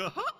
Uh-huh.